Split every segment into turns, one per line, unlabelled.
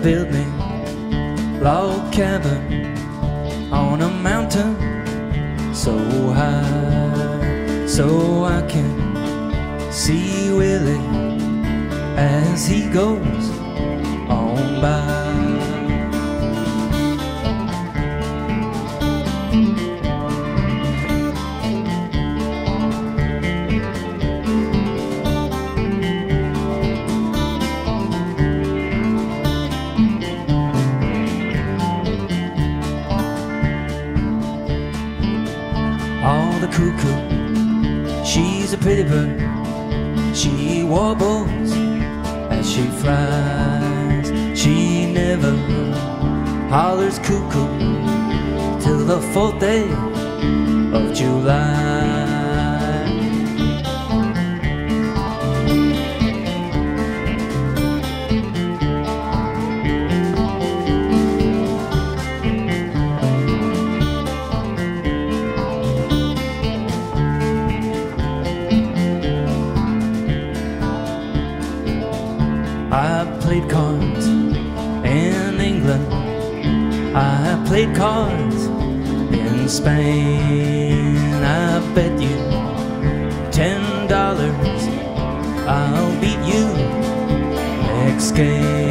built me log cabin on a mountain so high so I can see Willie as he goes on by. Cuckoo. She's a pretty bird. She warbles as she flies. She never hollers cuckoo till the fourth day of July. Played cards in England. I have played cards in Spain. I bet you ten dollars I'll beat you next game.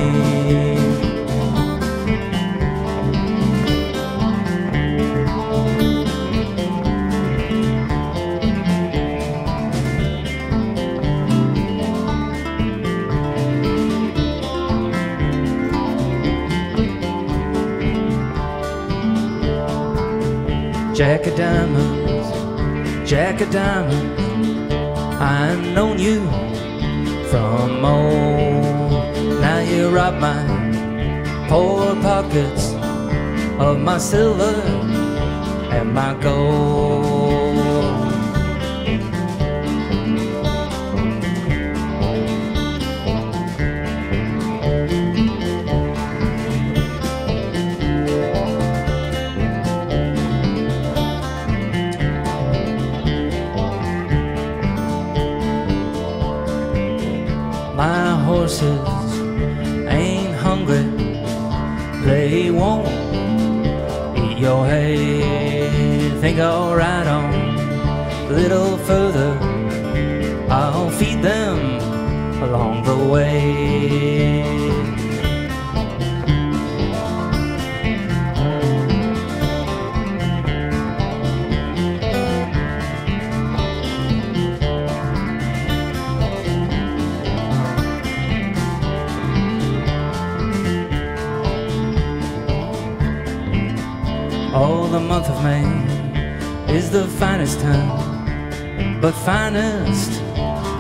Jack of diamonds, Jack of diamonds. I've known you from old. Now you rob my poor pockets of my silver and my gold. Your hay. Think I'll ride on a little further. I'll feed them along the way. Oh, the month of May is the finest time, but finest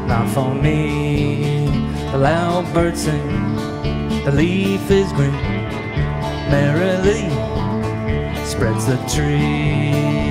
not for me. The loud birds sing, the leaf is green, merrily spreads the tree.